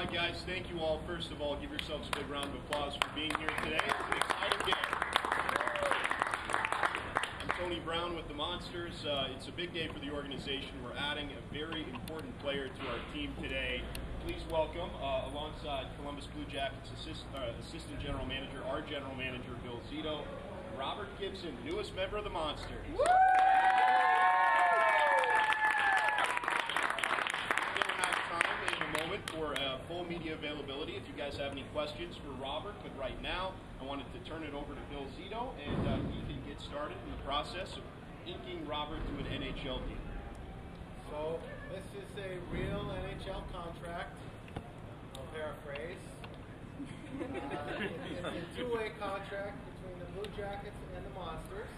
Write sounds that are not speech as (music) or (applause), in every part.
right, guys, thank you all. First of all, give yourselves a big round of applause for being here today. It's an exciting day. I'm Tony Brown with the Monsters. Uh, it's a big day for the organization. We're adding a very important player to our team today. Please welcome, uh, alongside Columbus Blue Jackets assist, uh, Assistant General Manager, our General Manager, Bill Zito, Robert Gibson, newest member of the Monsters. We'll have time in a moment for uh, full media availability if you guys have any questions for Robert. But right now, I wanted to turn it over to Bill Zito, and uh, he can get started in the process of inking Robert to an NHL deal. So this is a real NHL contract. I'll paraphrase. Uh, it's a two-way contract between the Blue Jackets and the Monsters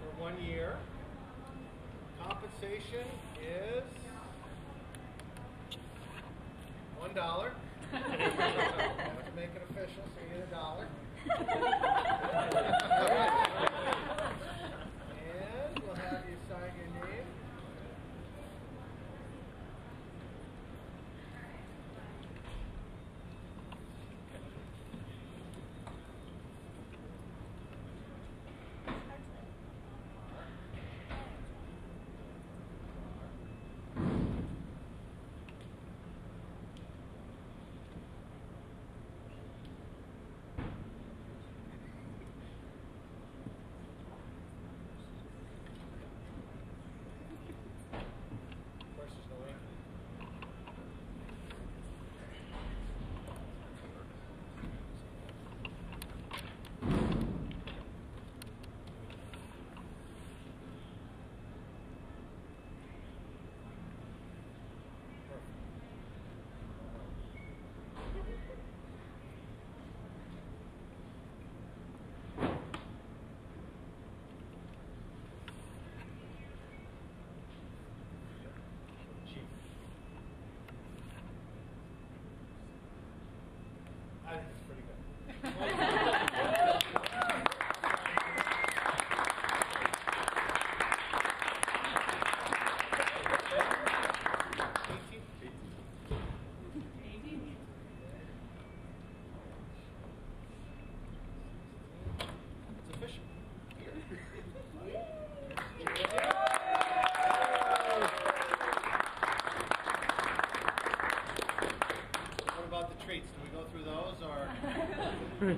for one year. Compensation is one dollar. (laughs) Make it official, so you get a dollar. (laughs) and we'll have you sign your name. Of course, there's no ink. Chief. I think it's pretty good. It's official. What about the treats? Do we go through those or? (laughs)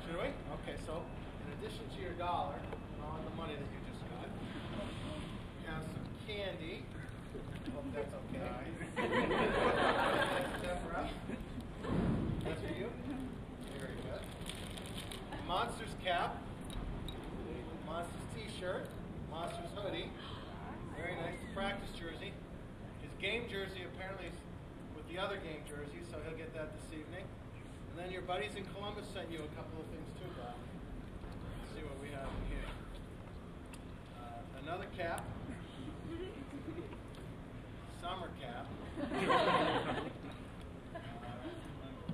Should we? Okay, so in addition to your dollar, on the money that you just got, we have some candy. Hope that's okay. (laughs) Deborah. That's for you. Very good. Monsters cap. Monsters t-shirt. Monsters hoodie. Very nice. The practice jersey. His game jersey apparently is the other game jersey, so he'll get that this evening. And then your buddies in Columbus sent you a couple of things too, Bob. Let's see what we have in here. Uh, another cap. Summer cap.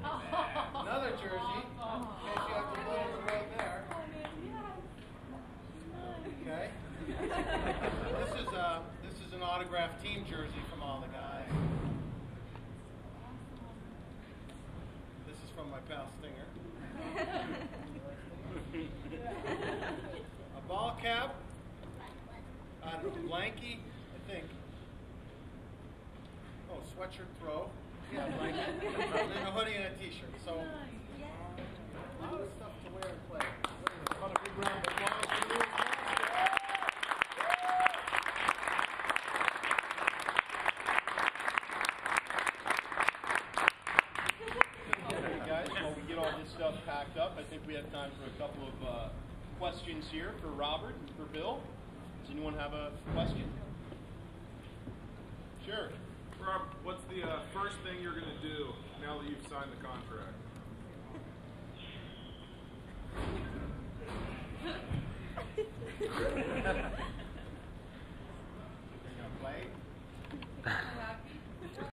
Uh, (laughs) another jersey. In case you have to go the road there. Okay. (laughs) this is uh this is an autographed team jersey from all the guys. This is from my pal Stinger. (laughs) a ball cap. Uh, blankie, I think. Oh, sweatshirt throw. Yeah, blanket. and then a hoodie and a t-shirt. So a lot of stuff to wear and play. What a big round of applause for you. Okay, guys, while stuff packed up, I think we have time for a couple of uh, questions here for Robert and for Bill. Does anyone have a question? Sure. Rob, what's the uh, first thing you're going to do now that you've signed the contract?